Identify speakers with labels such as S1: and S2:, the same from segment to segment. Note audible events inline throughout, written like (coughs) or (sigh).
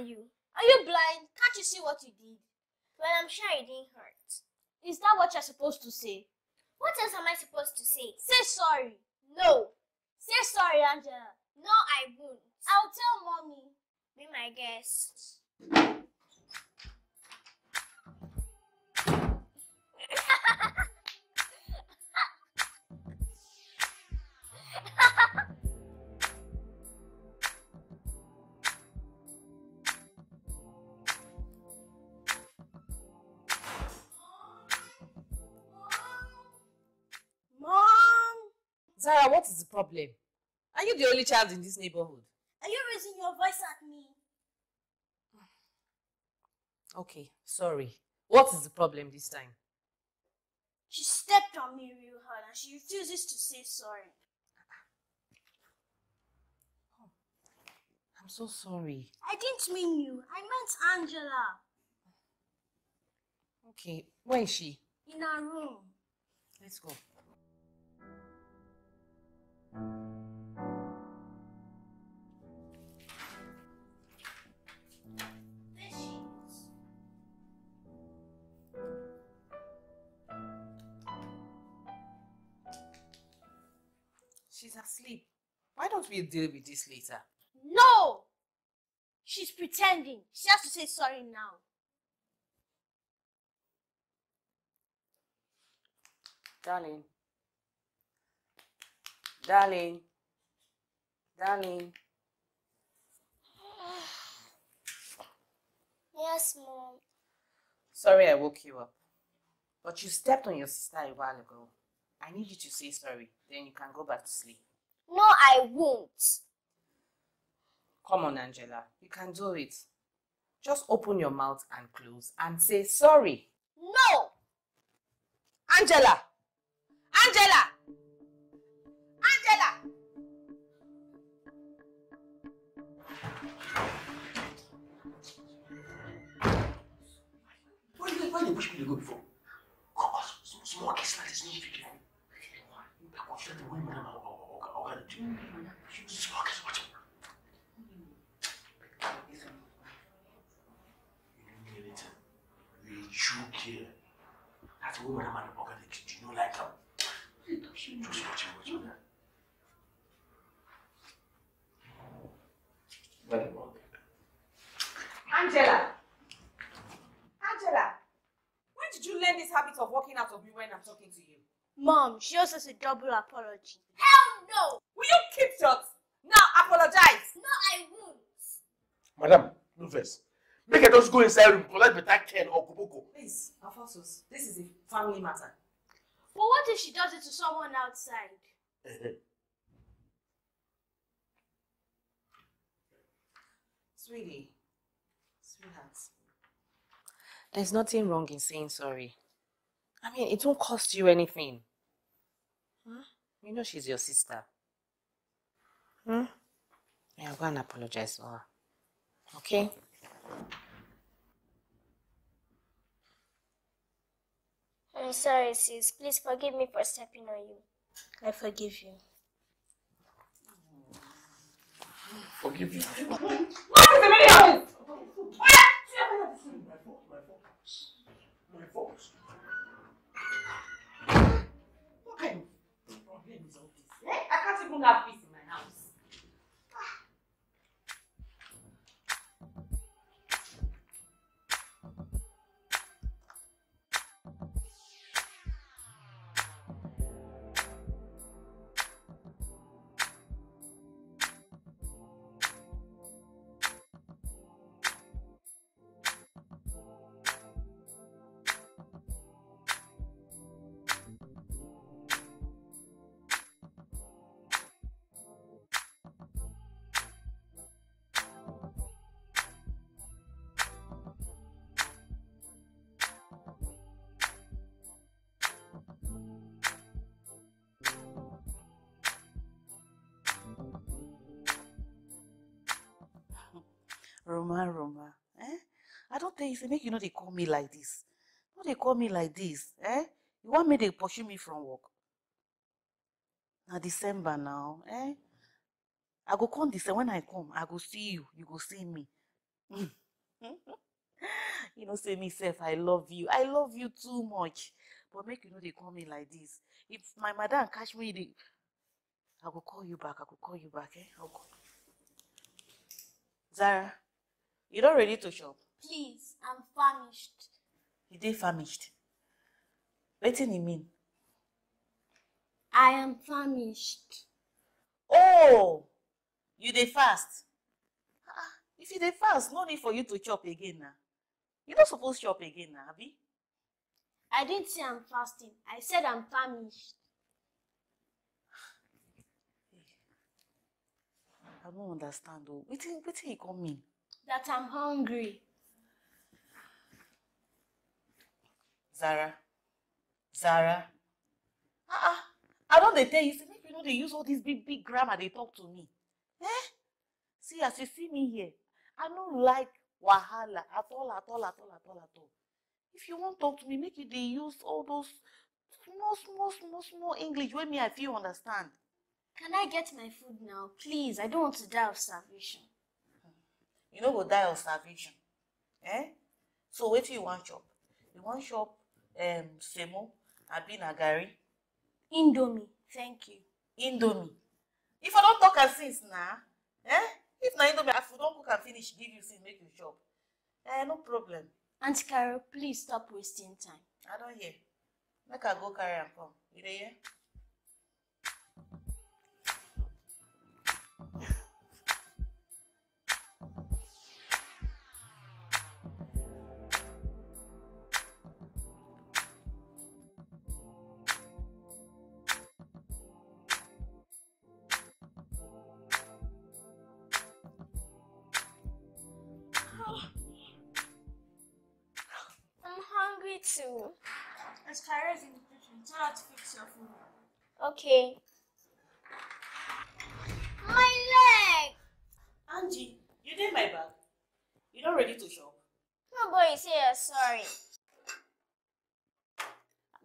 S1: you. Are you blind? Can't you see what you did?
S2: Well, I'm sure it didn't hurt.
S1: Is that what you're supposed to say?
S2: What else am I supposed to say?
S1: Say sorry. No. Say sorry, Angela.
S2: No, I won't.
S1: I'll tell mommy.
S2: Be my guest.
S3: Zara, what is the problem? Are you the only child in this neighborhood?
S1: Are you raising your voice at me?
S3: Okay, sorry. What is the problem this time?
S1: She stepped on me real hard and she refuses to say sorry.
S3: I'm so sorry.
S1: I didn't mean you. I meant Angela.
S3: Okay, where is she?
S1: In her room.
S3: Let's go.
S1: There she is.
S3: She's asleep. Why don't we deal with this later?
S1: No! She's pretending. She has to say sorry now.
S3: Darling. Darling. Darling.
S2: Yes, Mom.
S3: Sorry I woke you up. But you stepped on your sister a while ago. I need you to say sorry. Then you can go back to sleep.
S2: No, I won't.
S3: Come on, Angela. You can do it. Just open your mouth and close and say sorry.
S1: No!
S3: Angela! Angela! Angela!
S4: Why you push me to go before? On, small, case like this, no fit give me. I want you to win, madam. I gotta do. Small case, out. You need anything. You joke here. That's a woman, man. I gotta do. You know, like her. Just watch it, watch it. Very well.
S3: Angela! Angela! When did you learn this habit of walking out of me when I'm talking to you?
S1: Mom, she owes us a double apology.
S2: Hell no!
S3: Will you keep shut? Now apologize!
S2: No, I won't.
S4: Madam, no first. Make her just go inside room, collect better care or kuboko.
S3: Please, Alphonsus, this is a family matter.
S1: But what if she does it to someone outside?
S3: Sweetie, sweetheart, there's nothing wrong in saying sorry. I mean, it won't cost you anything. Huh? You know she's your sister. Hmm? Yeah, go and apologize to her. Okay?
S2: I'm sorry, sis. Please forgive me for stepping on you.
S1: I forgive you.
S4: Forgive you.
S3: What is the meaning of this?
S4: My fault, my fault. My fault.
S3: segunda pista.
S5: Roma, Roma, eh? I don't tell you, make you know they call me like this. No, they call me like this, eh? You want me to pursue me from work? Now December now, eh? I go come December. When I come, I go see you. You go see me. (laughs) you know, say me self, I love you. I love you too much. But make you know they call me like this. If my madam catch me, they, I will call you back. I will call you back. Eh? I'll call. Zara, you not ready to shop?
S1: Please, I'm famished.
S5: You dey famished. Wetin e mean?
S1: I am famished.
S5: Oh, you dey fast. Ah, if you dey fast, no need for you to chop again na. You no suppose chop again na, abi?
S1: I didn't say I'm fasting. I said I'm famished. (sighs)
S5: I no understand o. Wetin wetin e come mean?
S1: That I'm hungry.
S5: Zara, Zara. Ah ah, I don dey tell you say make you no dey use all this big big grammar dey talk to me. Eh? See as you see me here, I no like wahala at all at all at all at all at all. If you wan talk to me, make you dey use all those small small small small English wey me I fit understand.
S1: Can I get my food now? Please, I don't want to die of starvation.
S5: You no go die of starvation. Eh? So wetin you wan chop? You wan chop um semo abi na garri?
S1: Indomie, thank you.
S5: indomie if i don talk am since na eh if na indomie as we don cook am finish give you since make you chop eh no problem
S1: Auntie Carol, please stop wasting time.
S5: i don hear make i go carry am come you dey hear.
S2: I'm too.
S1: Auntie Carol is in the kitchen. Tell her to fix your food.
S2: Okay. My leg!
S5: angie you dey my bag You're not ready to chop.
S2: Nobody say you're sorry.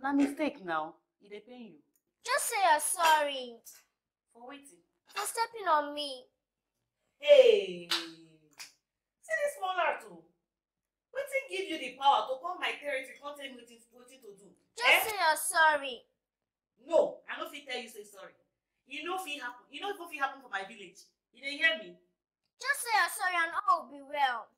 S5: na mistake now e dey pain you.
S2: Just say you're sorry
S5: for wetin.
S2: for stepping on me.
S5: hey see this small heart o wetin give you the power to come my territory come tell me wetin wetin to do.
S2: Just say you're sorry.
S5: No, I no fit tell you say sorry. E no fit happen. E no even fit happen for my village. You dey hear me?
S2: Just say you're sorry and all will be well.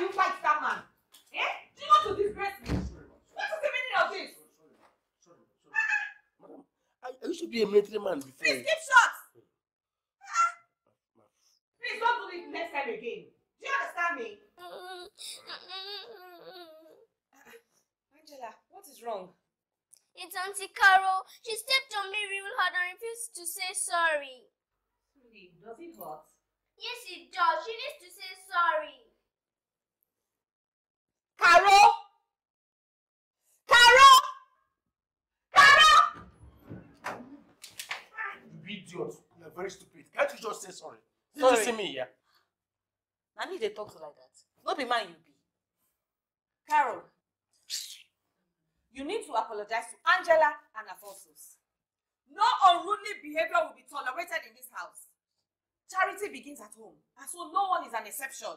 S3: You fight that man? Eh? Do you want to disgrace me? What is the meaning of this?
S4: Sorry, sorry. Madam, I, I used to be a military man before.
S3: Please keep short. Please don't do this next time again. Do you understand me? (laughs)
S6: Angela, what is wrong?
S2: It's Auntie Carol. She stepped on me real hard and refused to say sorry.
S3: Does it hurt?
S2: Yes, it does. She needs to say sorry.
S3: Carol! Carol! Carol!
S4: You idiot. You are very stupid. Can't you just say sorry? Did you
S5: Sorry.
S4: see me, yeah?
S5: Na me dey talk like that. No be man you be.
S3: Carol, you need to apologize to Angela and Apostles. No unruly behavior will be tolerated in this house. Charity begins at home, and so no one is an exception.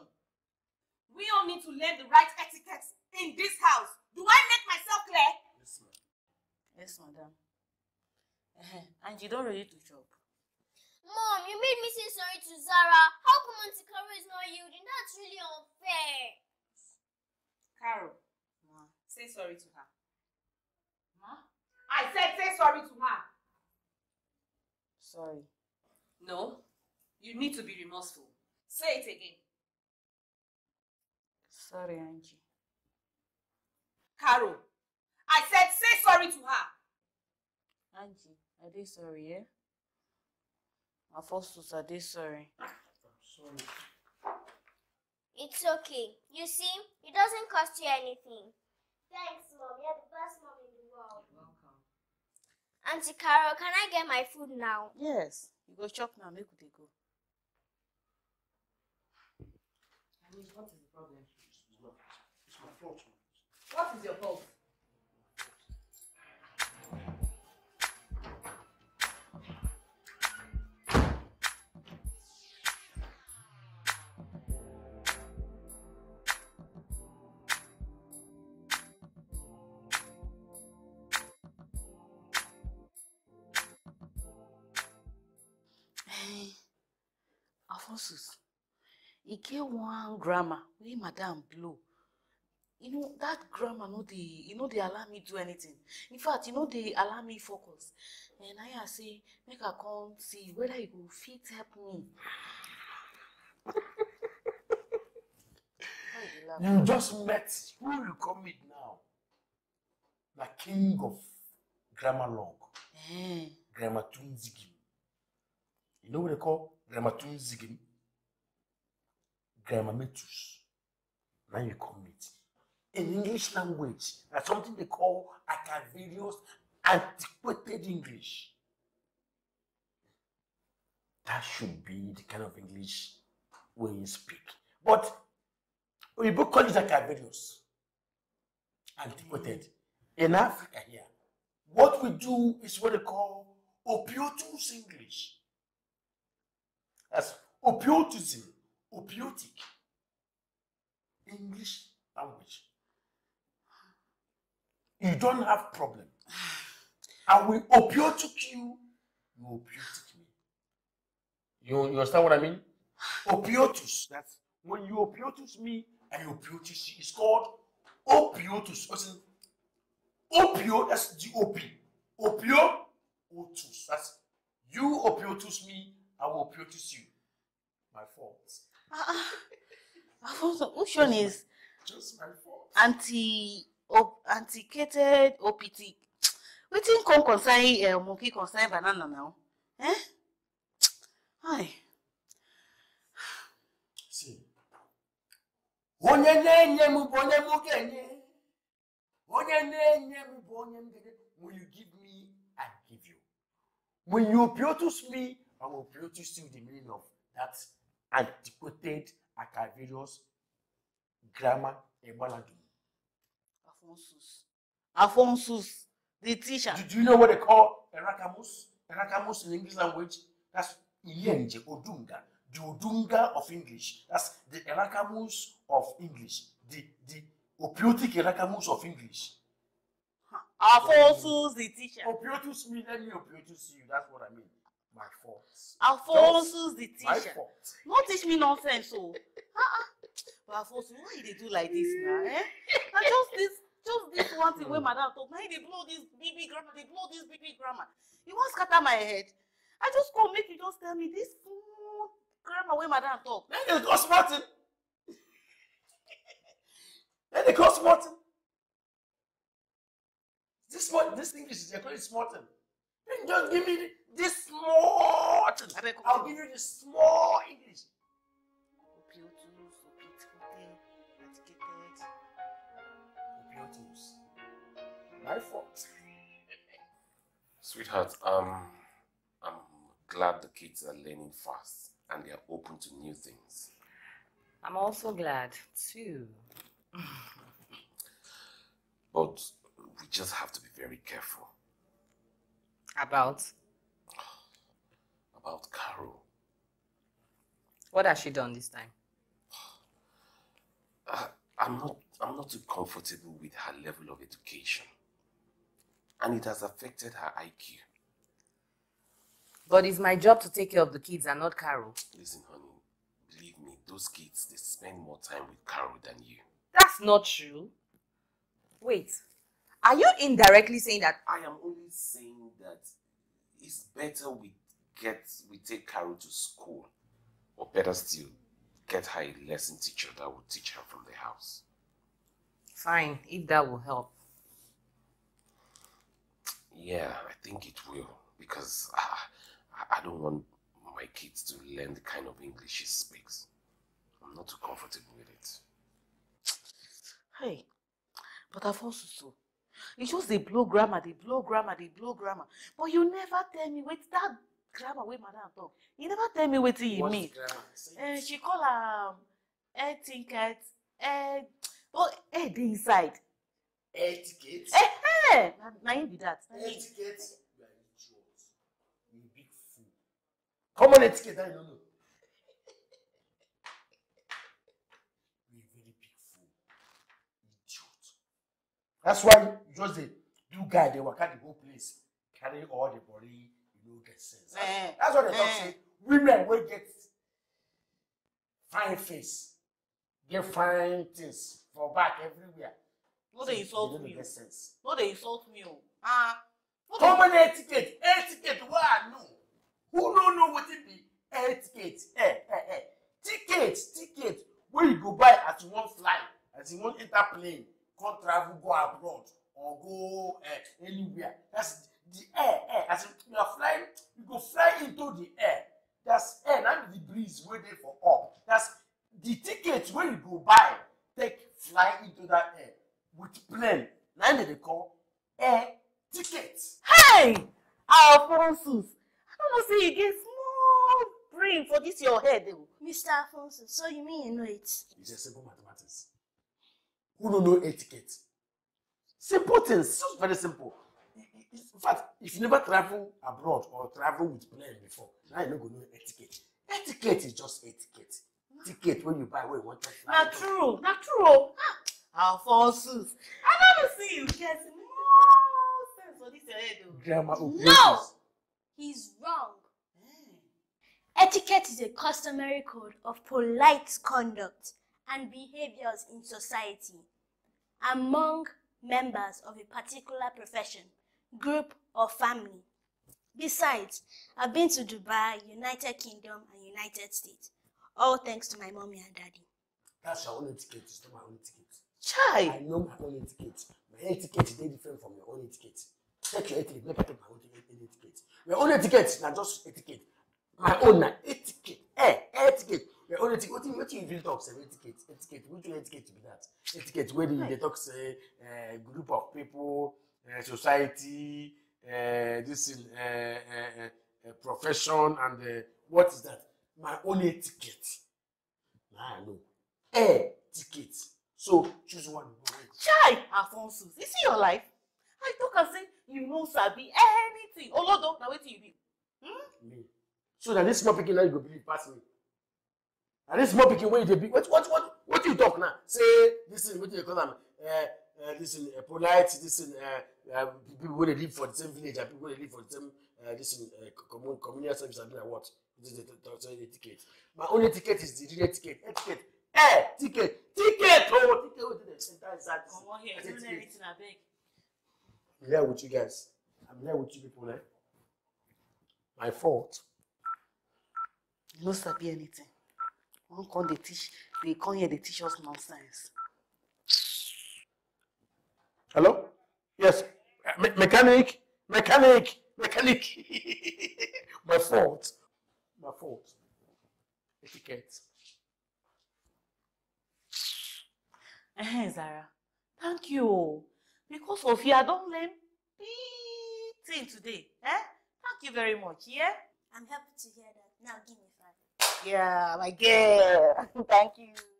S3: We all need to learn the right etiquette in this house. Do I make myself clear?
S4: Yes, ma'am.
S5: Yes, madam. And you don't ready to chop.
S2: Mom, you made me say sorry to Zara. How come Auntie Carol is not yielding? That's really unfair.
S3: Carol,
S5: Ma.
S3: say sorry to her.
S5: Ma?
S3: I said say sorry to her.
S5: Sorry.
S3: No, you need to be remorseful. Say it again.
S5: Sorry, Angie.
S3: Carol, I said say sorry to her.
S5: Angie, are they sorry, yeah? My first I dey sorry.
S4: I'm sorry.
S2: It's okay. You see, it doesn't cost you anything. Thanks, Mom. You're the best mom in the world.
S3: Welcome.
S2: Auntie Carol, can I get my food now?
S5: Yes. You go chop now, make we dey go.
S3: Alice, what is the problem?
S4: It's my, it's my.
S3: What is your fault?
S5: Eh, Alphonsus, e get one grammar wey madam blow. You know, that grammar no dey, e no dey allow me do anything. In fact, e no dey allow me focus. And I hear say, make I come see whether you go fit help me. You
S4: just met who you come meet now. The king of grammar log,
S5: Eh,
S4: Grammatunzigim. You know what they call Grammatunzigim? Grammametus. Now you come meet. In English language, there's something they call Academius antiquated English. That should be the kind of English you speak. But we both call it Academius antiquated. In Africa here, what we do is what they call opiotus English. That's opiotism, opiotic English language. You don't have problem. I will opiotic you, you opiotic me. You, you understand what I mean? Opiotus. That's when you opiotus me and you opiotus you. It's called opiotus. What's it? Opio, that's G-O-P. Opio, otus. That's you opiotus me, I will opiotus you. My fault.
S5: ah, ah. Alphonsus, which one is
S4: Just my fault.
S5: anti op, antiquated OPT? Wetin come concern uh, monkey concern banana now? Eh? Hi.
S4: See, onye na-enye m bụ onye m ga-enye. Onye na-enye m bụ onye m ga-enye. When you give me, I give you. When you opiotus me, I will opiotus you the meaning of that antiquated, acavirus grammar Igbaladum.
S5: Alphonsus. Alphonsus, the teacher.
S4: Do, do you know what they call Erakamus? Erakamus in English language? That's Iyenje, Odunga. The Odunga of English. That's the Erakamus of English. The, the opiotic Erakamus of English.
S5: Alphonsus, the teacher.
S4: Opiotus me, let me opiotus you. That's what I mean. My fault.
S5: Alphonsus, the
S4: My
S5: teacher.
S4: fault.
S5: No teach me nonsense, so. Uh-uh. But Alphonsus, why dey do like this now, eh? Na just this, just this one thing wey (coughs) madam talk. Him dey blow this big grammar, dey blow this big grammar. You wan scatter my head? I just come make you just tell me this small grammar wey madam talk.
S4: Then they cost Martin. then (laughs) they cost Martin. This one, this English is called Smartin. Then just give me this small thing.
S5: Abeg, come
S4: I'll give you the small English.
S5: Opiotus.
S4: My fault.
S7: Sweetheart, um, I'm glad the kids are learning fast and they are open to new things.
S3: I'm also glad too.
S7: But we just have to be very careful
S3: About
S7: about Carol.
S3: what has she done this time?
S7: Uh, I'm not I'm not too comfortable with her level of education. And it has affected her IQ.
S3: But it's my job to take care of the kids and not Carol.
S7: Listen, honey, believe me, those kids they spend more time with Carol than you.
S3: That's not true. Wait, are you indirectly saying that?
S7: I am only saying that it's better we get we take Carol to school, or better still, get her a lesson teacher that will teach her from the house.
S3: Fine, if that will help.
S7: Yeah, I think it will because ah, I, I don't want my kids to learn the kind of English she speaks. I'm not too comfortable with it.
S5: Hey, But I've also so. You just dey blow grammar, dey blow grammar, dey blow grammar. But you never tell me wetin that grammar wey madam talk. You never tell me wetin e
S4: What's
S5: mean. Uh, she call am air ticket. Uh, oh, air dey inside.
S4: Etiquette.
S5: Eh, na, na him be that.
S4: Etiquette. You are idiot. You big fool. Common etiquette that you don't know. (laughs) You very big fool. Idiot. That's why you just dey do guy dey waka the whole place carry all the body you no get sense. That's,
S5: Eh,
S4: that's what they talk
S5: eh.
S4: say women wey get fine face get fine things for back everywhere.
S5: No
S4: Say,
S5: insult me.
S4: sense.
S5: No dey insult me. Ah.
S4: common etiquette. Etiquette wey i know? Who no know wetin be etiquette? Eh eh eh. Ticket ticket. Wey you go buy as you wan fly as you wan enter plane come travel go abroad or go eh, anywhere. That's the air air. As you are flying you go fly into the air. That's air. Na be the breeze wey dey for up. That's the ticket wey you go buy. Take fly into that air with plane na im dem dey call air ticket.
S5: Hey! Alphonsus! I don't know say you get small brain for this your head o.
S1: Mr. Alfonso, so you mean you know it?
S4: It's a simple mathematics. Who don't know etiquette? Simple things, just very simple. In fact, if you never travel abroad or travel with plane before, now you no go know etiquette. Etiquette is just etiquette. Ticket when you buy when you want to fly.
S5: Na true, na true o. Ah, Alphonsus, I don't see you get small sense for this your head o.
S4: Grammar
S1: No! He's wrong. Etiquette is a customary code of polite conduct and behaviors in society among members of a particular profession, group, or family. Besides, I've been to Dubai, United Kingdom, and United States, all thanks to my mommy and daddy.
S4: That's your own etiquette, it's not my own etiquette.
S5: Chai!
S4: I know my own etiquette. My etiquette is different from your own etiquette. Take your etiquette, make I take my own eti- etiquette. Your own etiquette na just etiquette. My own na etiquette. Eh, etiquette. Your own etiquette. Wetin wetin you really talk say etiquette? Etiquette. Which one etiquette be that? Etiquette wey dey dey talk say uh, group of people, uh, society, uh, this uh, uh, uh, profession and uh, what is that? My own etiquette. Na I know. Etiquette. So choose one. Go wait.
S5: Chai! Alphonsus, you see your life? I talk am say you no sabi anything. Olodo, na wetin you be?
S4: me. So na this small pikin na you go believe pass me. Na this small pikin wey you dey be what what what what you talk now? Say this thing wetin you call am uh, uh, this thing uh, polite this thing uh, uh, people wey dey live for the same village and people wey dey live for the same uh, this thing uh, commun communal service and like what? Etiquette. My own etiquette is the real etiquette. Etiquette. Eh, ticket, ticket, oh, ticket wey dey enter inside. this
S5: Comot here,
S4: I say
S5: do
S4: ticket.
S5: everything abeg.
S4: I'm here with you guys. I'm here with you people, eh? My fault.
S5: You no sabi anything. One come dey teach, dey come here dey teach us nonsense.
S4: Hello? Yes. Me- mechanic, mechanic, mechanic. (laughs) My fault. My fault. Etiquette.
S5: Eh, Zara, thank you. Because of you, I don learn big thing today. Eh? Thank you very much, yeah?
S1: I'm happy to hear that. Now give me five.
S5: Yeah, my girl. (laughs) thank you.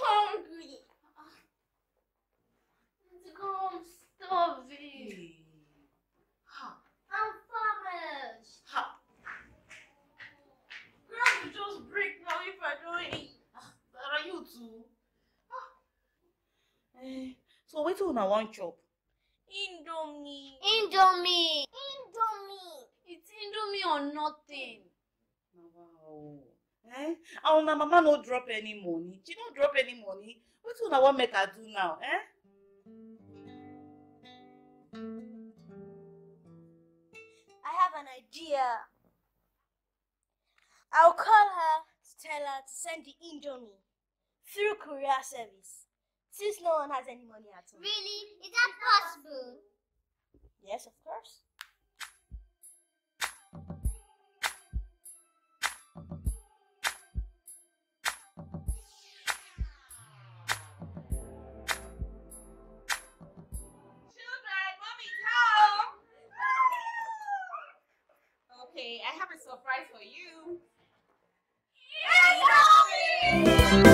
S2: Hungry. I'm starving. I'm famished.
S5: Ha. You just break now if I don't eat. Ah, Zara, you too. Ah. Eh, so wetin una wan chop?
S1: Indomie.
S2: Indomie. Indomie. It's Indomie or nothing.
S5: Wow. Eh? And una mama no drop any money. She no drop any money. Wetin una wan make her do now? Eh?
S1: I have an idea. I'll call her to tell her to send the Indomie through courier service since no one has any money at all.
S2: Really? Is that possible?
S1: Yes, of course.
S8: Okay, I have a surprise for you.
S9: When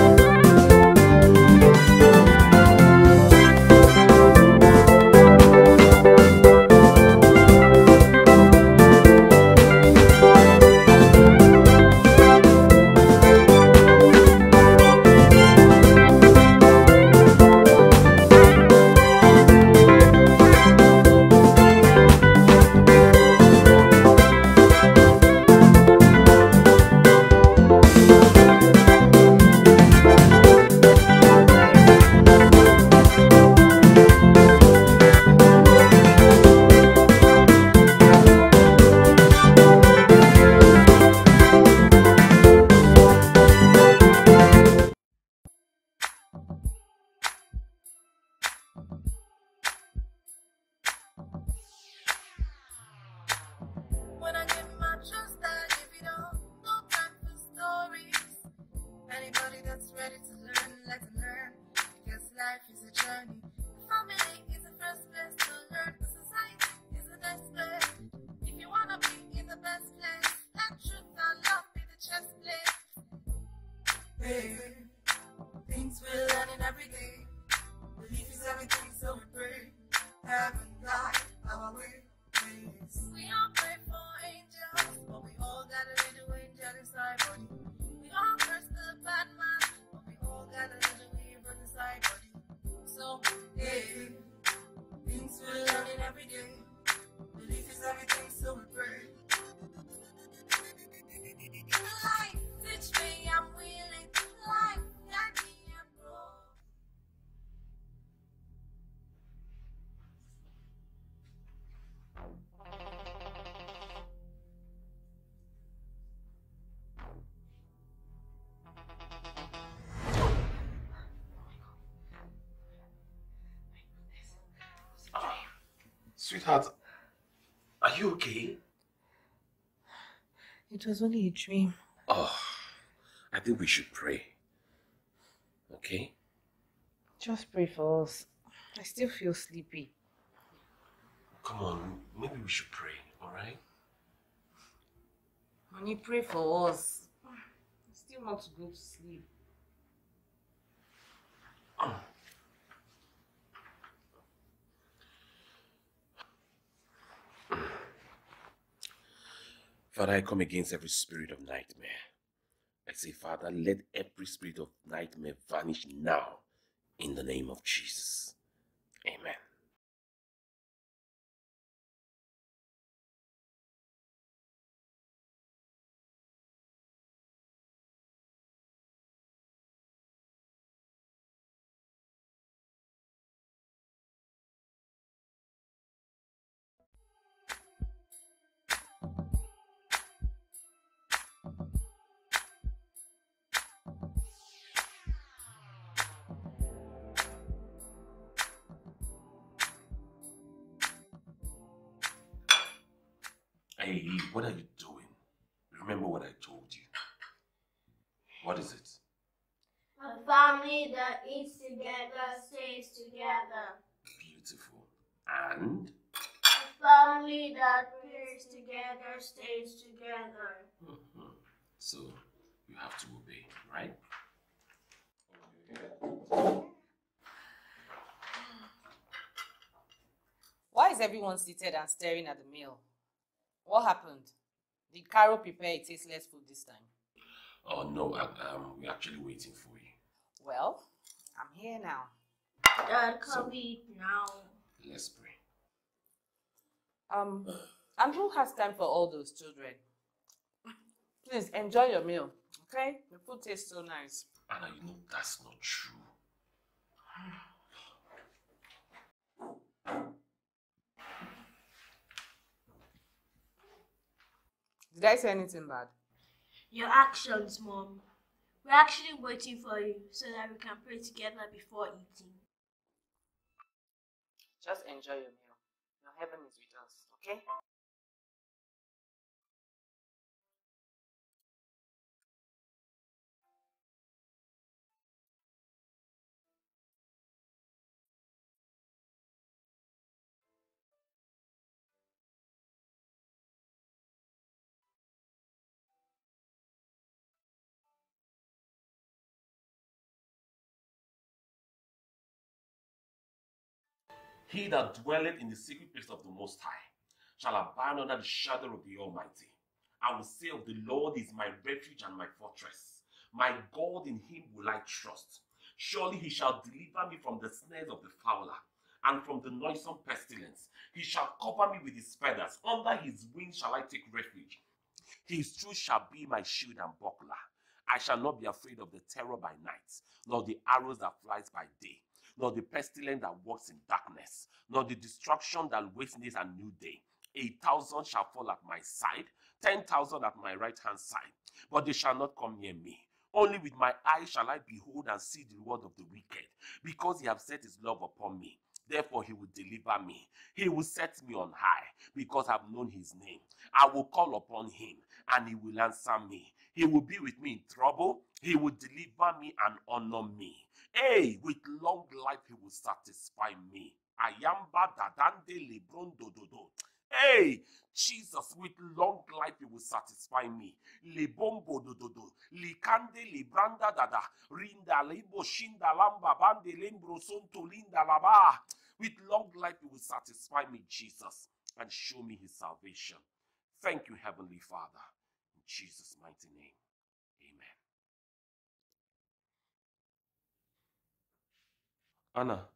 S7: Sweetheart, are you okay?
S3: It was only a dream.
S7: Oh, I think we should pray. Okay?
S3: Just pray for us. I still feel sleepy.
S7: Come on, maybe we should pray, alright?
S3: When you pray for us, I still want to go to sleep. Mm.
S7: Father, I come against every spirit of nightmare. I say, Father, let every spirit of nightmare vanish now in the name of Jesus. Amen.
S2: That prays together stays together.
S7: Mhm. So, you have to obey, right?
S5: Why is everyone seated and staring at the meal? What happened? Did Carol prepare a tasteless food this time?
S7: Oh, no, I, um, we're actually waiting for you.
S5: Well, I'm here now.
S2: Dad, can we eat now?
S7: Let's pray.
S5: Um, and who has time for all those children? Please enjoy your meal, okay? The food tastes so nice.
S7: Ah, Anna, you know that's not true.
S8: Did I say anything bad?
S1: Your actions, Mom. We're actually waiting for you so that we can pray together before eating.
S3: Just enjoy your meal. Your heaven is with you okay?
S7: He that dwelleth in the secret place of the Most High shall abide under the shadow of the Almighty. I will say of the Lord is my refuge and my fortress. My God in him will I trust. Surely he shall deliver me from the snares of the fowler and from the noisome pestilence. He shall cover me with his feathers. Under his wings shall I take refuge. His truth shall be my shield and buckler. I shall not be afraid of the terror by night, nor the arrows that flies by day, nor the pestilence that walks in darkness, nor the destruction that wastes a new day. A thousand shall fall at my side, ten thousand at my right hand side, but they shall not come near me. Only with my eyes shall I behold and see the reward of the wicked, because he hath set his love upon me. Therefore, he will deliver me. He will set me on high, because I have known his name. I will call upon him, and he will answer me. He will be with me in trouble. He will deliver me and honor me. Hey, with long life, he will satisfy me. Ayamba dadande lebron dododo. Hey, Jesus, with long life, he will satisfy me. Le Lebombo dododo. Likande libranda dada. Rinda lebo shinda lamba bande lembro sonto linda laba. With long life, he will satisfy me, Jesus, and show me his salvation. Thank you, Heavenly Father. In Jesus' mighty name. Amen. Anna.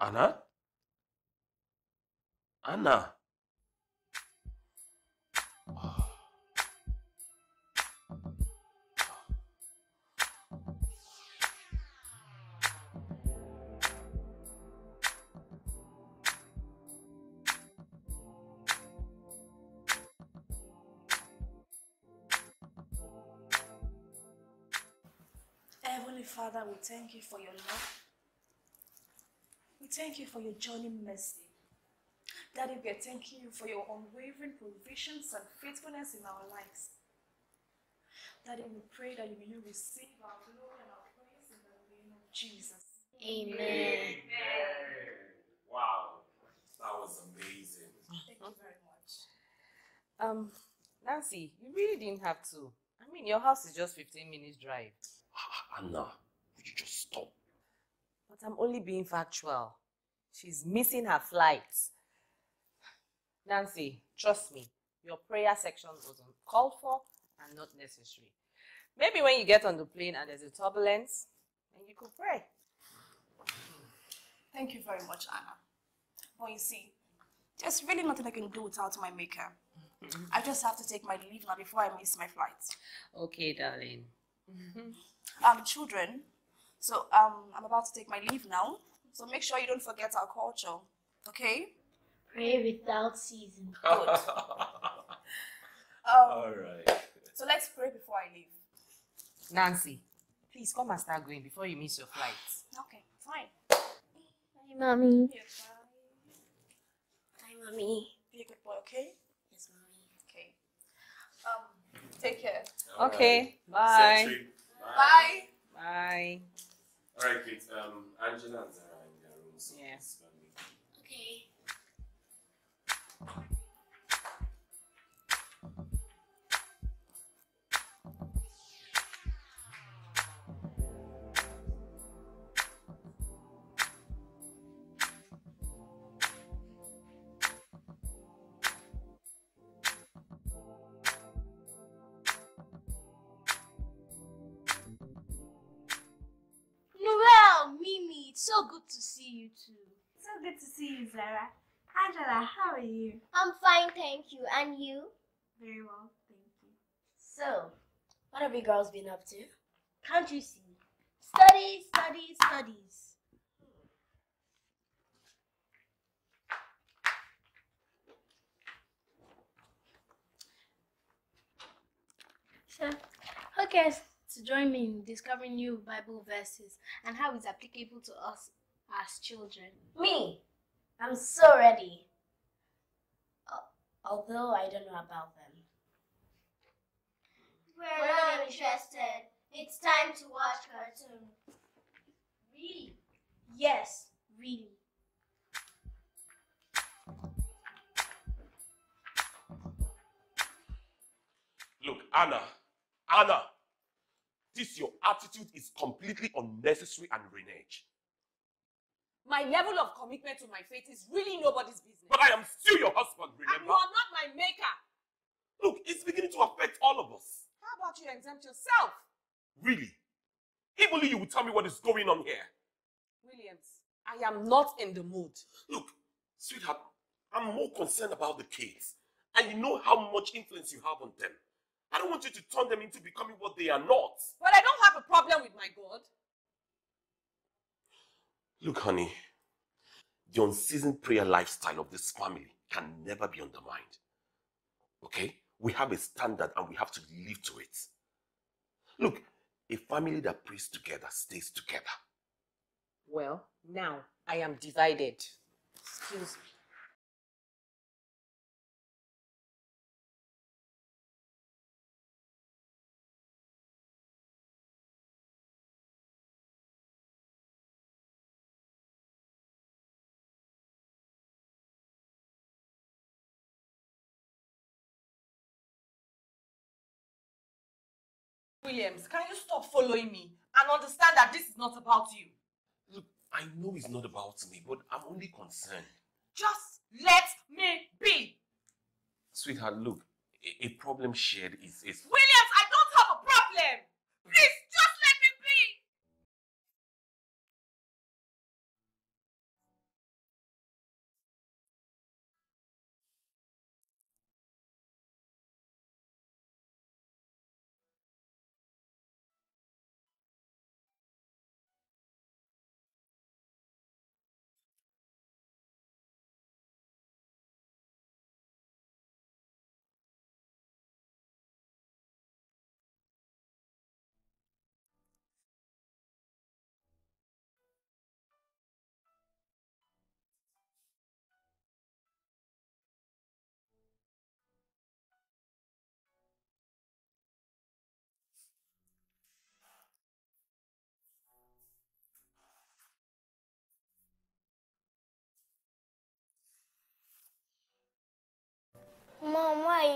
S7: Anna? Anna.
S10: Heavenly Father, we thank you for your love. We thank you for your journey mercy. Daddy, we are thanking you for your unwavering provisions and faithfulness in our lives. Daddy, we pray that you will receive our glory and our praise in the name of Jesus.
S2: Amen.
S7: Wow. That was amazing.
S10: Thank you very much.
S3: Um, Nancy, you really didn't have to. I mean, your house is just 15 minutes drive. (laughs)
S7: Anna, would you just stop?
S3: But I'm only being factual. She's missing her flight. Nancy, trust me, your prayer section was uncalled for and not necessary. Maybe when you get on the plane and there's a turbulence, then you could pray.
S10: Thank you very much, Anna. But you see, there's really nothing I can do without my maker. I just have to take my leave now before I miss my flight.
S3: Okay, darling.
S10: Um, children, so um, I'm about to take my leave now. So make sure you don't forget our culture, okay?
S1: Pray without ceasing. (laughs)
S10: Good. Um,
S7: All right.
S10: so let's pray before I leave.
S3: Nancy, please come and start going before you miss your flight.
S10: Okay, fine.
S2: Bye, mommy.
S10: Yeah,
S1: Hi, mommy.
S10: Be a good boy, okay?
S1: Yes, mommy.
S10: Okay. Um, take care.
S3: Okay, bye.
S7: Safe trip.
S10: Bye.
S3: Bye.
S7: All right, kids. Um, Angela and Zara are in their room. So
S3: Yeah.
S1: well, Mimi. It's so good to see you too. So good to see you, Zara. Angela, how are you?
S2: I'm fine, thank you. And you?
S1: Very well, thank you. So, what have you girls been up to? Can't you see? Studies, studies, studies. So, okay, to join me in discovering new Bible verses and how it's applicable to us as children?
S2: Me, I'm so ready. Al- Although I don't know about them. We're, not interested. It's time to watch cartoon.
S1: Really? Yes, really.
S7: Look, Anna, Anna, this your attitude is completely unnecessary and renege.
S8: My level of commitment to my faith is really nobody's business.
S7: But I am still your husband, remember?
S8: and you are not my maker.
S7: Look, it's beginning to affect all of us.
S8: How about you exempt yourself?
S7: Really? If only you would tell me what is going on here.
S8: Williams, I am not in the mood.
S7: Look, sweetheart, I'm more concerned about the kids. And you know how much influence you have on them. I don't want you to turn them into becoming what they are not.
S8: But I don't have a problem with my God.
S7: Look, honey, the unseasoned prayer lifestyle of this family can never be undermined. Okay? We have a standard and we have to live to it. Look, a family that prays together stays together.
S5: Well, now I am divided. Excuse me.
S8: Williams, can you stop following me and understand that this is not about you?
S7: Look, I know it's not about me, but I'm only concerned.
S8: Just let me be.
S7: Sweetheart, look, a, a problem shared is, is
S8: Williams, I don't have a problem. Please, just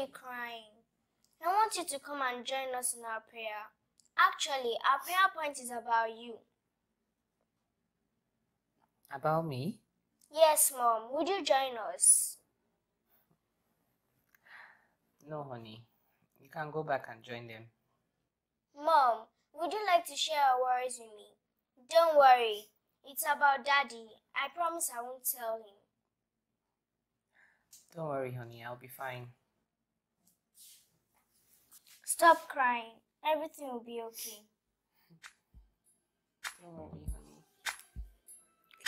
S2: are you crying? I want you to come and join us in our prayer. Actually, our prayer point is about you.
S3: About me?
S2: Yes, Mom. Would you join us?
S3: No, honey. You can go back and join them.
S2: Mom, would you like to share your worries with me? Don't worry. It's about Daddy. I promise I won't tell him.
S3: Don't worry, honey. I'll be fine.
S2: Stop crying. Everything will be okay.
S3: Don't worry, honey.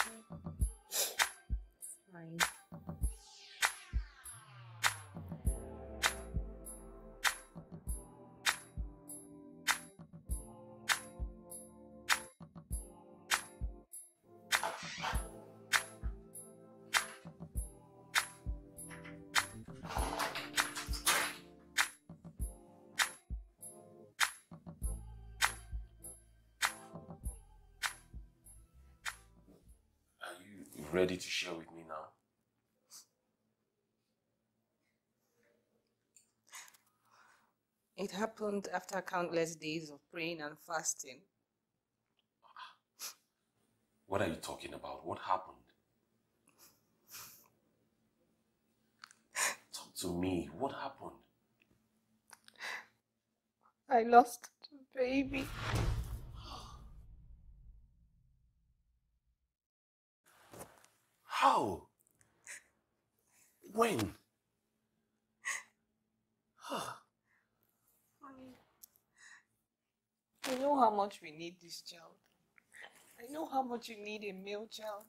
S3: Okay. It's fine.
S7: Ready to share with me now?
S3: It happened after countless days of praying and fasting.
S7: What are you talking about? What happened? Talk to me. What happened?
S3: I lost the baby.
S7: How? When?
S3: I know how much we need this child. I know how much you need a male child.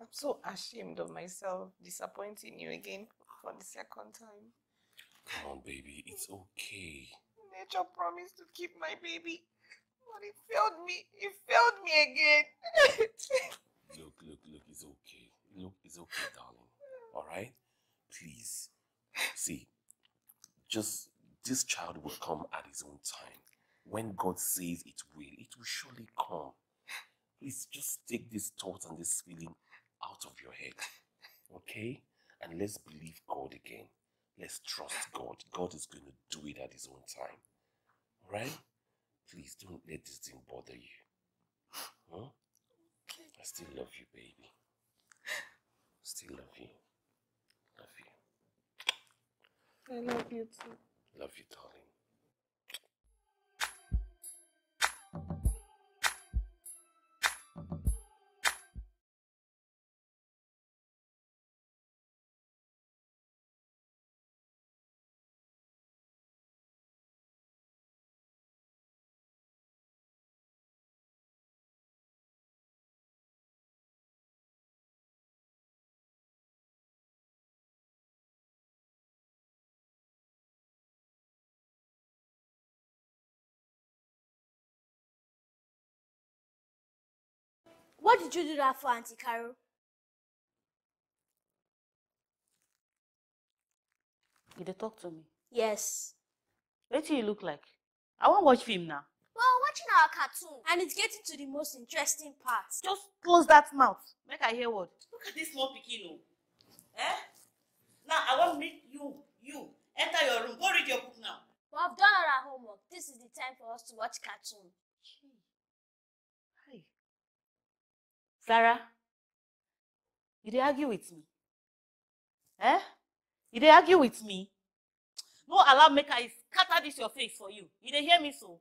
S3: I'm so ashamed of myself disappointing you again for the second time.
S7: Come on, baby. It's okay.
S8: Nature promised to keep my baby, but it failed me. It failed me again. (laughs)
S7: Look, look, look. It's okay. Look, it's okay, darling. All right? Please. See, just this child will come at his own time. When God says it will, it will surely come. Please just take this thought and this feeling out of your head. Okay? And let's believe God again. Let's trust God. God is going to do it at his own time. Alright? Please don't let this thing bother you. Huh? I still love you, baby. Still love you. Love you.
S8: I love you too.
S7: Love you, darling.
S1: What did you do that for, Auntie Carol?
S5: You dey talk to me.
S1: Yes.
S5: Wetin you look like? I wan watch film now.
S2: Well, watching our cartoon.
S1: And it's getting to the most interesting part.
S5: Just close that mouth. Make I hear word.
S8: Look at this small pikin o. Eh? Now I wan make you, you enter your room. Go read your book now.
S1: We have done all our homework. This is the time for us to watch cartoon.
S5: Sarah, you dey argue with me? Eh? You dey argue with me? No allow make I scatter this your face for you. You dey hear me so?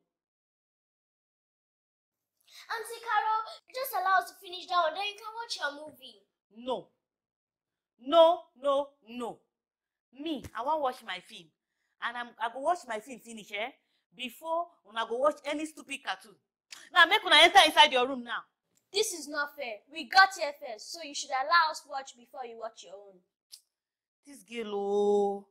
S2: Auntie Carol, just allow us to finish that one, then you can watch your movie.
S5: No. No, no, no. Me, I wan watch my film. And I'm, I go watch my film finish, eh? Before una go watch any stupid cartoon. Now make una enter inside your room now.
S1: This is not fair. We got here first, so you should allow us watch before you watch your own.
S5: This girl oh.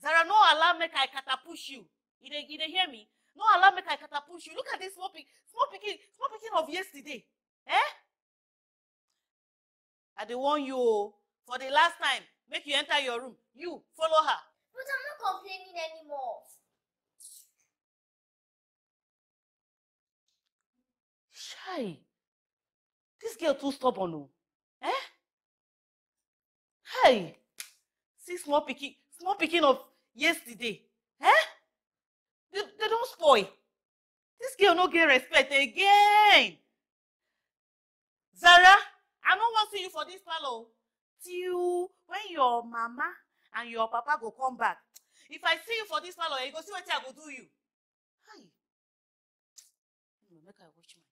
S5: Zara, no allow make I catapult you. You dey, you dey hear me? No allow make I catapult you. Look at this small pikin, small pikin, small pikin of yesterday. Eh? I dey warn you oh. For the last time, make you enter your room. You, follow her.
S2: But I'm not complaining anymore.
S5: Shy. This girl too stubborn oh. Eh? Hey. See small pikin, small pikin of yesterday. Eh? They, they don't spoil. This girl no get respect again. Zara, I no wan see you for this parlour till when your mama and your papa go come back. If I see you for this parlour, you go see wetin I go do you. Hi. Make I watch my.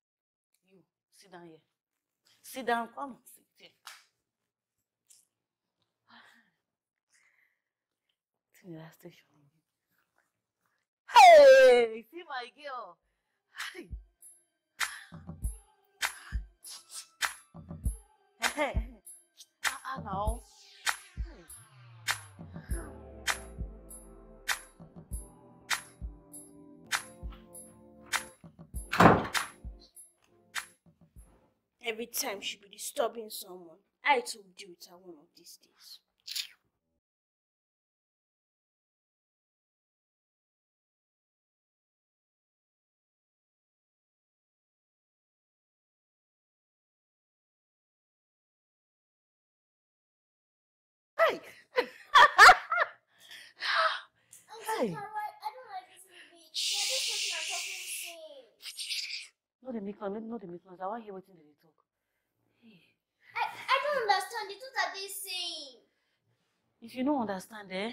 S5: You sit down here. Sit down. Come sit (sighs) here. Hey, see my girl. Hi. Hey. Ah, ah, now.
S1: Every time she'll be disturbing someone, I too will deal with her one of these days.
S5: Hey.
S2: Auntie (laughs)
S5: Hey.
S2: Carol, I, I don't like this movie. They're just talking and talking same.
S5: No, dey make. No, dey make noise. I wan hear wetin dem dey talk. Hey.
S2: I, I don't understand. The two are they saying?
S5: If you no understand, eh,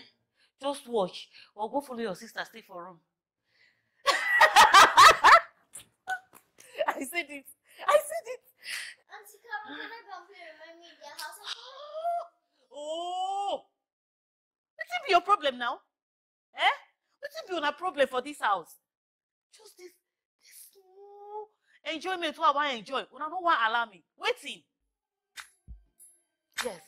S5: just watch or go follow your sister stay for room. (laughs) I said it. I said it.
S2: Auntie Carol, can I and play remind me their house? (gasps)
S5: Oh, wetin be your problem now? Eh? Wetin be una problem for this house? Just this, enjoyment wey I wan enjoy. Una no wan allow me. Wetin? Yes.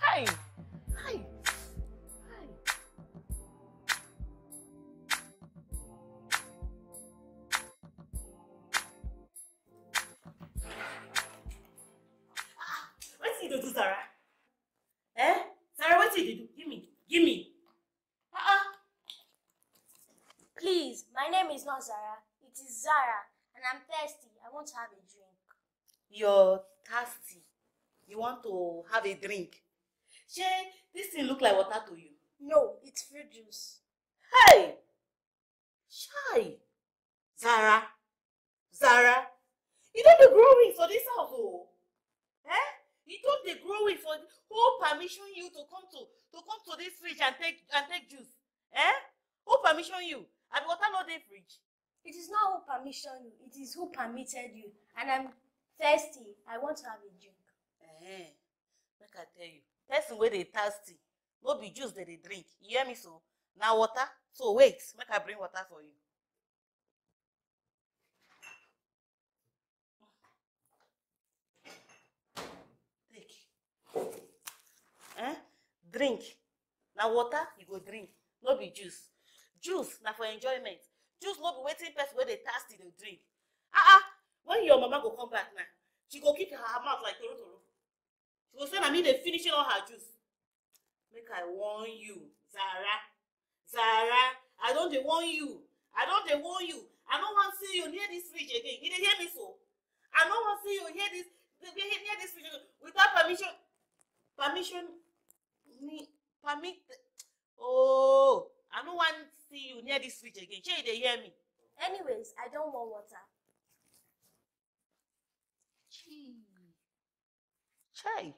S5: Hi. Hi. Hi. Ah, you dey do, Sarah?
S1: Name is not Zara. It is Zara, and I'm thirsty. I want to have a drink.
S5: You're thirsty. You want to have a drink. Shey, this thing look like water to you.
S1: No, it's fruit juice.
S5: Hey! Shy! Zara! Zara! You don't dey grow wings for this house oh. Eh? You don't dey grow wings for who permission you to come to to come to this fridge and take and take juice? Eh? Who permission you? And water no dey fridge.
S1: It is not who permission you, it is who permitted you. And I'm thirsty. I want to have a drink.
S5: Eh, make I tell you, person wey dey thirsty, no be juice dem dey drink. You hear me so? Na water. So wait, make I bring water for you. Take. Eh? Drink. Na water you go drink, no be juice. Juice na for enjoyment. Juice no be wetin person wey dey thirsty dey drink. Ah ah, when your mama go come back now, she go keep her mouth like toro toro. She go say na me dey finishing all her juice. Make I warn you, Zara. Zara, I don dey warn you. I don dey warn you. I no wan see you near dis fridge again. You dey hear me so? I no wan see you near dis near dis fridge again without permission. Permission me permit. Oh, I no wan see you near dis fridge again. Shey you dey hear me?
S1: Anyways, I don't want water.
S5: Chii. Chai.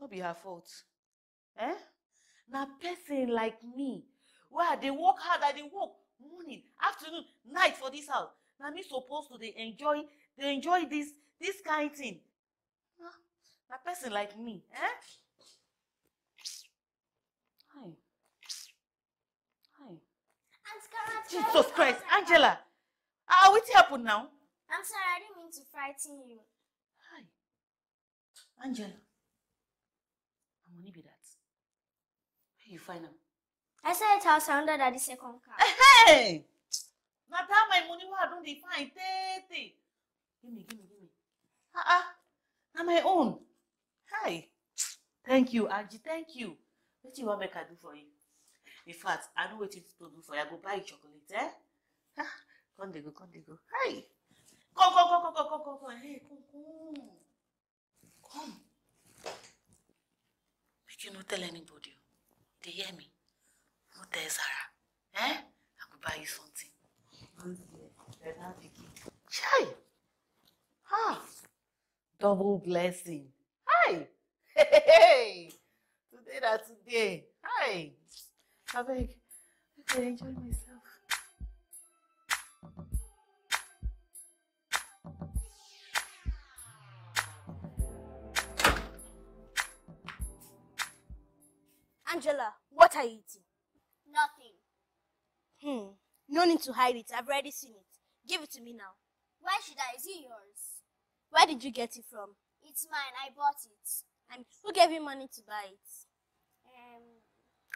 S5: No be her fault. Eh? Na person like me wey I dey work hard, I dey work morning, afternoon, night for dis house. Na me suppose to dey enjoy dey enjoy dis dis kind thing. Na na person like me, eh? Hi. Hi.
S2: Aunt Kara,
S5: Jesus Christ, Angela. Ah, wetin happen now?
S2: I'm sorry, I didn't mean to frighten you.
S5: Hi. Angela. Na money be that. Where you find am?
S2: I saw it house under daddy's second car.
S5: Hey! Na that my money wey I don dey find tey. Give me, give me, give me. Ah ah, na my own. Hi. Thank you, Angie, thank you. Wetin you wan make I do for you? In fact, I know wetin to do for you. I go buy you chocolate, eh? Ah, come dey go, come dey go. Hi. Come, come, come, come, come, come, come, come. Hey, come, come. Come. Make you no tell anybody. o. Dey hear me? No tell Zara. Eh? I go buy you something. Chai! Ha! Double blessing. Hi! Hey, hey, (laughs) hey! Today na today. Hi! Abeg, make I can enjoy myself.
S1: Angela, what are you eating?
S2: Nothing.
S1: Hmm. No need to hide it. I've already seen it. Give it to me now.
S2: Why should I? Is it yours?
S1: Where did you get it from?
S2: It's mine. I bought it.
S1: And who gave you money to buy it?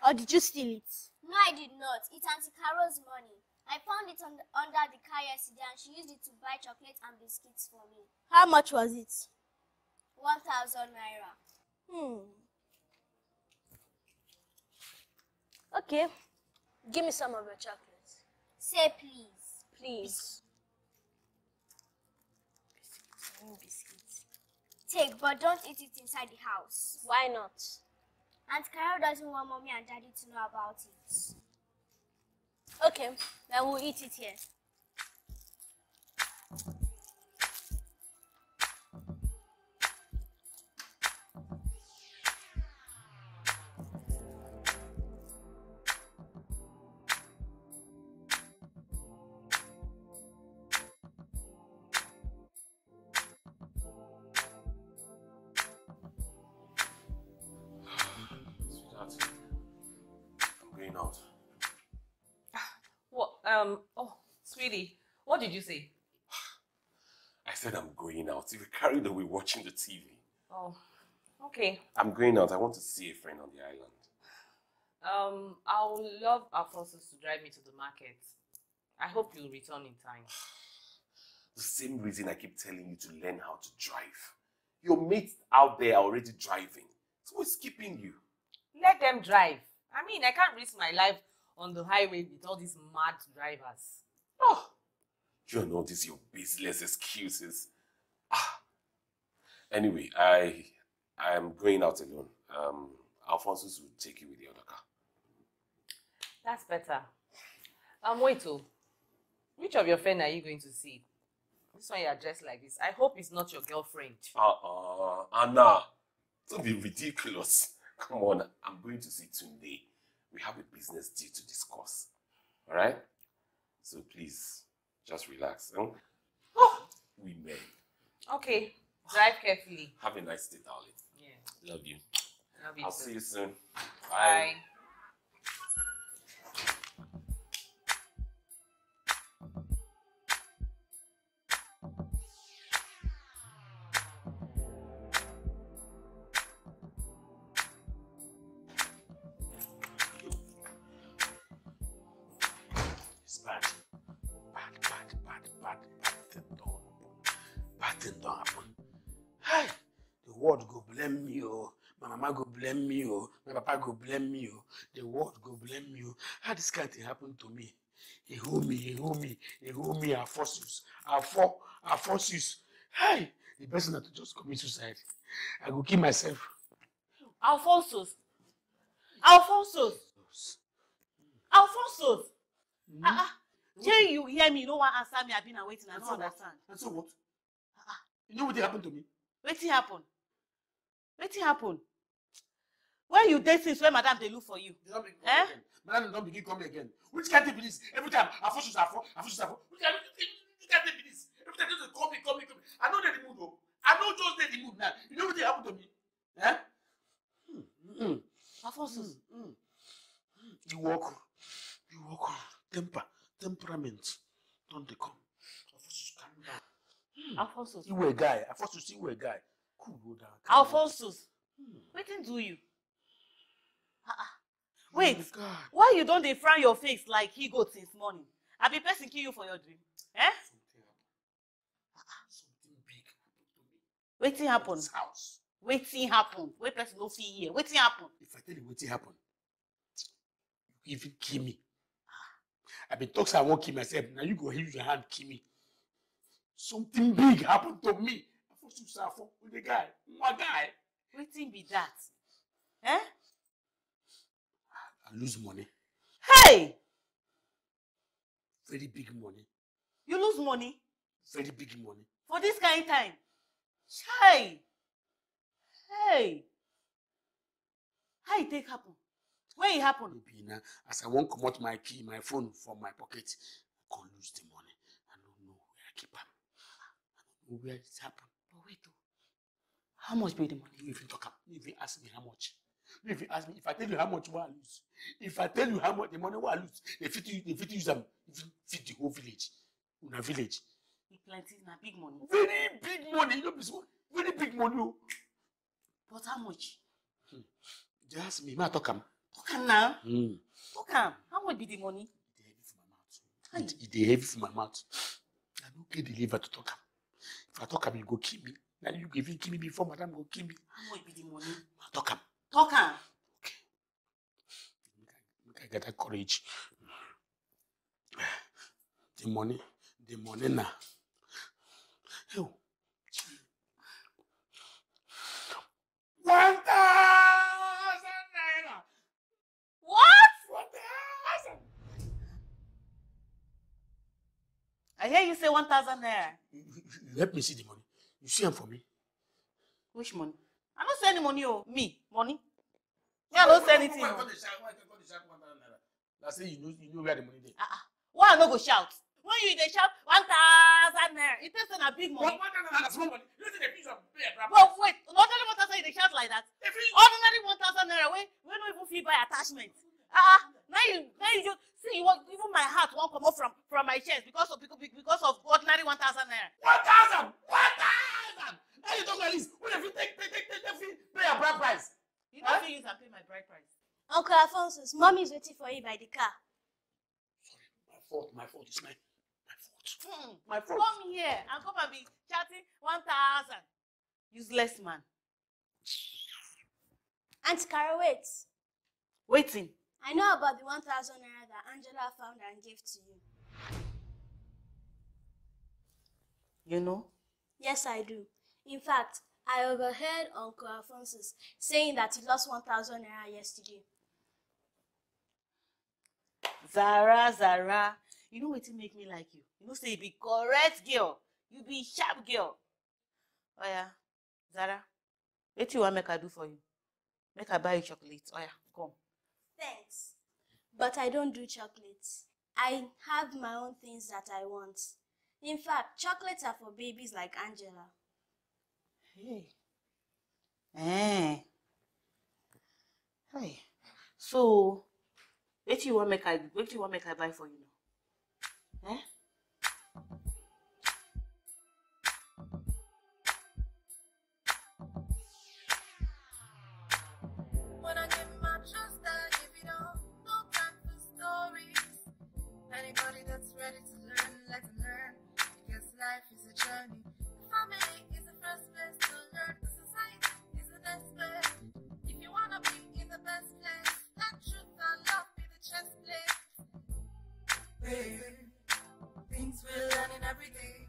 S1: Or did you steal it?
S2: no, I did not. It's Auntie Carol's money. I found it on the, under the car yesterday and she used it to buy chocolate and biscuits for me.
S1: How much was it?
S2: 1,000 naira.
S1: Hmm. Okay. Give me some of your chocolate.
S2: Say please.
S1: Please. Biscuits.
S2: Take, but don't eat it inside the house.
S1: Why not?
S2: Aunt Carol doesn't want mommy and daddy to know about it.
S1: Okay, then we'll eat it here.
S7: Carried away watching the TV.
S8: Oh,
S3: Okay.
S7: I'm going out. I want to see a friend on the island.
S3: Um, I would love Alphonsus to drive me to the market. I hope you'll return in time. (sighs)
S7: The same reason I keep telling you to learn how to drive. Your mates out there are already driving. So what's keeping you?
S3: Let them drive. I mean, I can't risk my life on the highway with all these mad drivers. (sighs)
S7: Oh, you know these your baseless excuses. Anyway, I I am going out alone. Um, Alphonsus will take you with the other car.
S3: That's better. Um, wait, oh. Which of your friends are you going to see? This one you're dressed like this. I hope it's not your girlfriend.
S7: Uh-uh, Anna, don't be ridiculous. (laughs) Come on, I'm going to see Tunde. We have a business deal to discuss. All right? So please, just relax. Huh? Oh, we men.
S3: Okay, drive carefully.
S7: Have a nice day, darling.
S3: Yeah.
S7: Love you.
S3: Love you
S7: I'll
S3: too.
S7: see you soon.
S3: Bye.
S4: It's this kind of thing happen to me? He hold me, he hold me, he hold me, I force you. I for, I force you. Hey, the person that just commit suicide. I go kill myself.
S5: Alphonsus. Alphonsus. Alphonsus.
S4: Hmm?
S5: Ah, ah. Jay, you hear me, you no wan answer me, I been waiting, I
S4: so what?
S5: understand.
S4: And so what? You know what happened to me?
S5: Wetin happen? Wetin happen? Where you dey since when madam dey look for you?
S4: They
S5: Eh?
S4: Madam don't begin coming again. Which can't be this? Every time force you, I force. Which can't be this? Every time they call me, call me, call me. I know they're the mood though. I know just they're the mood now. You know what happened to me? Eh? Hmm. Mm.
S5: Alphonsus.
S4: Mm. Mm. You walk, you walk, temper, temperament. Don't they come? Alphonsus, calm down.
S5: Alphonsus.
S4: You were a guy. I forced you, were a guy. Cool, go down.
S5: Alphonsus.
S4: Hmm.
S5: Wetin do you?
S4: Oh
S5: Wait,
S4: my God.
S5: why you don dey frown your face like he goat since morning? Abi person kill you for your dream? Eh?
S4: Me.
S5: Wetin happen?
S4: This house.
S5: Wetin happen? Wey person no fit hear. Wetin happen?
S4: If I tell you wetin happen, you even kill me. I been talk say I wan kill myself. Now you go use your hand kill me. Something big happened to me. I for to suffer with the guy. My guy.
S5: Wetin be that? Eh?
S4: I lose money.
S5: Hey!
S4: Very big money.
S5: You lose money
S4: Very big money.
S5: for this kind time? Hey! Hey! How e take happen? When e happen?
S4: Now, as I wan comot my key, my phone from my pocket, I come lose the money. I don't know where I keep am. I don't know where it happen.
S5: But wait oh. How much be the money?
S4: You even talk am. You even ask me how much. You even ask me if I tell you how much wey I lose. If I tell you how much the money wey I lose, they fit they fit use fit feed the whole village. Una village.
S5: E plenty na big money.
S4: Very big money. You know be small. Very big money o.
S5: But how much?
S4: They ask me, may I talk am?
S5: Talk am now.
S4: Mm.
S5: Talk am. How much be the money?
S4: E dey heavy for my mouth. It, it dey heavy for my mouth. I no get the liver to talk am. If I talk am, you go kill me. Na you go even kill me before madam go kill me.
S5: How much be the money?
S4: I talk am.
S5: Talk am.
S4: Make I get that courage. The money, the money now. Yo. One thousand naira.
S5: What?
S4: One thousand.
S5: I hear you say one thousand naira.
S4: Help me see the money. You see am for me.
S5: Which money? I don't say any money oh. Me money. Me I don't say anything
S4: Why come dey come dey? Na say you know you know where the money dey.
S5: Ah ah. Why I no go shout? When you dey shout one thousand naira, it take say na big money.
S4: One thousand naira na small money. You fit use am pay a grandpa.
S5: Well wait, ordinary one thousand you dey shout like that? Ordinary one thousand naira wey wey no even fit buy attachment. Ah ah. Now you now you just see you want even my heart wan comot from from my chest because of because because of ordinary one thousand naira.
S4: one thousand. One thousand. How you talk like this? When dem fit take take take take take fit pay a
S5: and pay my bride price.
S1: Uncle Alphonsus, mommy is waiting for you by the car.
S4: My fault, my fault. It's my, my fault.
S5: Hmm.
S4: My fault.
S5: Come here and come and be chatting 1,000. Useless man.
S1: Auntie Carol, wait.
S5: Waiting.
S1: I know about the 1,000 naira that Angela found and gave to you.
S5: You know?
S1: Yes, I do. In fact, I overheard Uncle Alphonsus saying that he lost 1,000 naira yesterday.
S5: Zara, Zara. You know wetin make me like you? You know say you be correct girl. You be sharp girl. Oh yeah, Zara, wetin you wan make I do for you? Make I buy you chocolate. yeah, come.
S1: Thanks. But I don't do chocolates. I have my own things that I want. In fact, chocolates are for babies like Angela.
S5: Hey. Eh. Hey. So, wetin you wan make I wetin you wan make I buy for you now? Eh?
S9: When I give my trust, I give it all. No time for stories. Anybody that's ready to learn, let them learn. Because life is a journey. Family Things we're learning every day.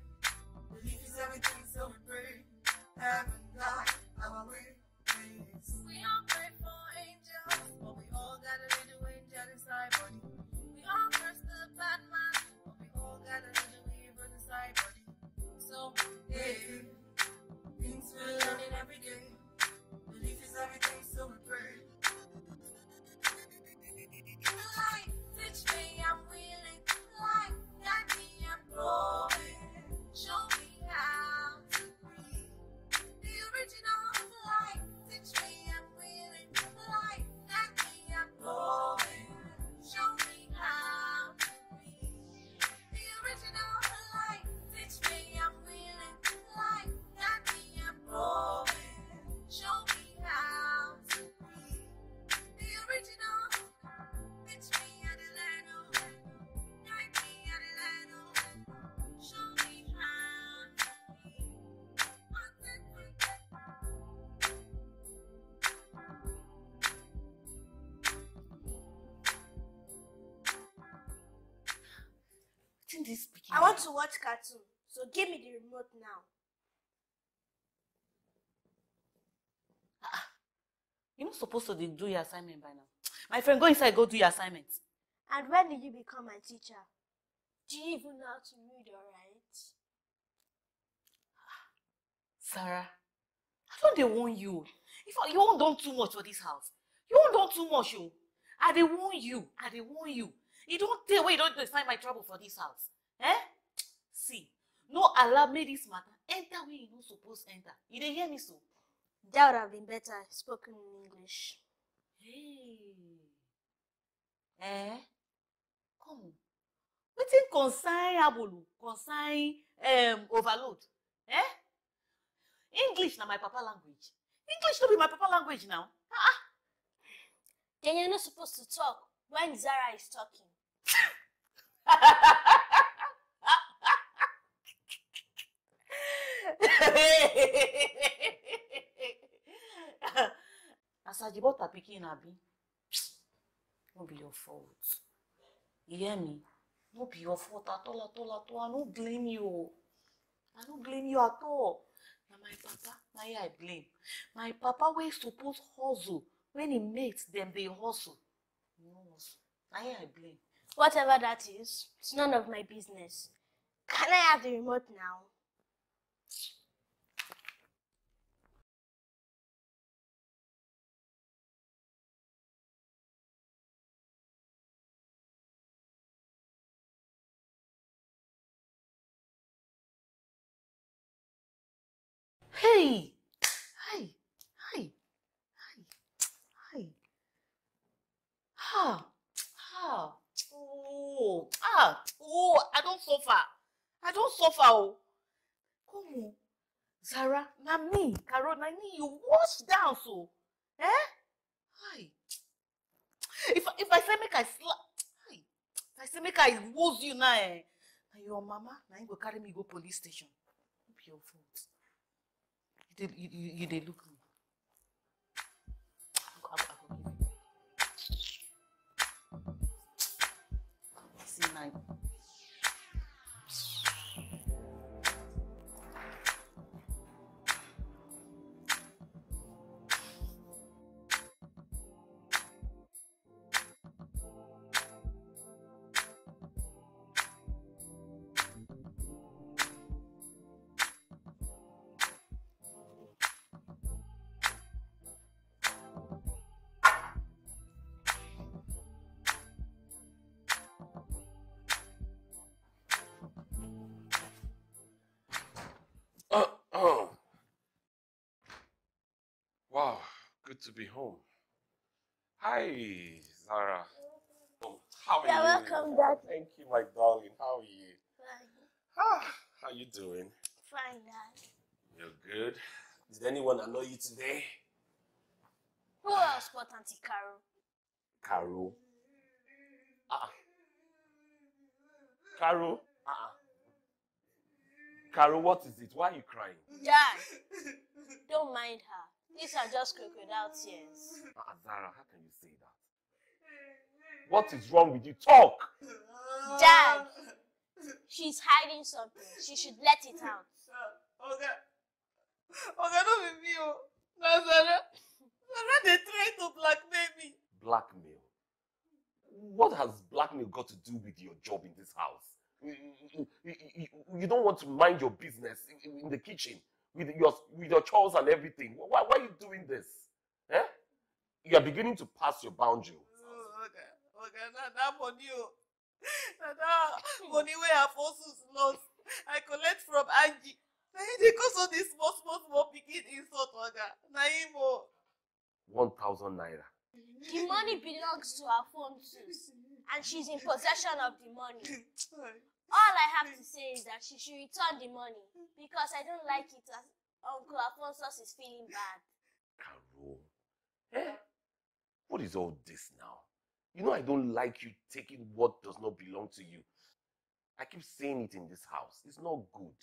S9: Belief is everything, so we pray. Heaven, God, our way.
S1: I want to watch cartoon, so give me the remote now.
S5: You no suppose to dey do your assignment by now. My friend, go inside go do your assignment.
S1: And when did you become my teacher? Do you even know how to read or write?
S5: Sarah, I don dey warn you. If I- you wan don too much for dis house, you wan don too much o. I dey warn you, I dey warn you. E don tey wey you don dey find my trouble for dis house. Eh? See, no allow make dis matter enter where e no suppose enter. You dey hear me so?
S1: That would have been better spoken in English.
S5: Hey. Eh? Come. Wetin concern Abolu concern um, overload? Eh? English na my papa language. English no be my papa language now. Ah,
S1: Then you're not supposed to talk when Zara is talking. (laughs)
S5: As Ajibota pikin abi, no be your fault. You hear me? No be your fault at all, at all, at all. I no blame you. I no blame you at all. Na my papa, na him I blame. My papa wey suppose hustle when him mates dem dey hustle. He no hustle. I blame.
S1: Whatever that is, it's none of my business. Can I have the remote now?
S5: Hey! Hi! Hi! Hi! Hi! Ha! Ha! Oh! Ah! Oh! I don suffer. I don suffer oh. Come on. Zara, na me, Carol, na me you wash down so. Eh? Hi! say make I slap, if I say make I wound you now, eh, na your mama na him go carry me go police station. Be your fault. You dey you, you, you dey look me.
S7: Oh. Wow, good to be home. Hi, Zara. Um, how are
S1: You're
S7: you?
S1: welcome, Dad.
S7: Thank you, my darling. How are you? Fine. Ah, how you doing?
S1: Fine, Dad.
S7: You're good. Did anyone annoy you today?
S1: Who else but Auntie Carol?
S7: Carol. Ah. Carol. Carol, what is it? Why are you crying?
S1: Dad, (laughs) don't mind her. These are just crocodile tears.
S7: Ah, Zara, how can you say that? What is wrong with you? Talk.
S1: Dad, she's hiding something. She should let it out.
S8: Oga, Oga, no be me o. Na Zara. Zara dey try to blackmail me.
S7: Blackmail. What has blackmail got to do with your job in this house? You, you- don't want to mind your business in, in the kitchen with your with your chores and everything. Why, why are you doing this? Eh? You are beginning to pass your boundary.
S8: Oh, Oga, Oga, na that money (laughs) o. Na that money wey Apostle lost, I collect from Angie. Na him dey cause all this small small small pikin insult, Oga. Na him o.
S7: One thousand naira.
S1: The money belongs to her phone too, and she's in possession of the money. (laughs) All I have to say is that she should return the money because I don't like it as Uncle Alphonsus is feeling bad.
S7: Carol. Eh? What is all this now? You know I don't like you taking what does not belong to you. I keep saying it in this house. It's not good.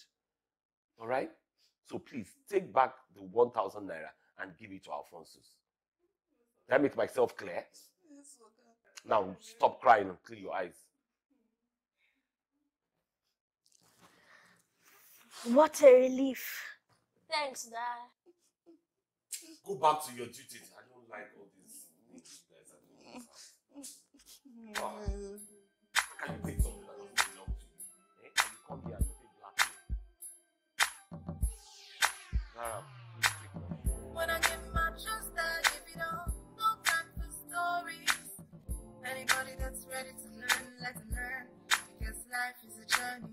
S7: All right? So please take back the 1,000 naira and give it to Alphonsus. Did I make myself clear?
S8: Yes, Oga.
S7: Now stop crying and clear your eyes.
S1: What a relief. Thanks, Dad.
S7: Go back to your duties. I don't like all this. How can you take something that doesn't belong to you? Eh? And you come here and you say blackmail. Zara, please take my.
S9: When I give my trust, I give it all. No time for stories. Anybody that's ready to learn, let's learn. Because life is a journey.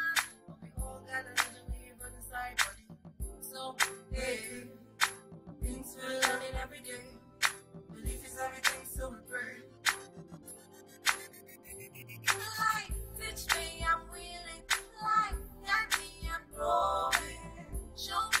S9: We're learning everything, so me I'm willing. Life, me I'm growing. Show me.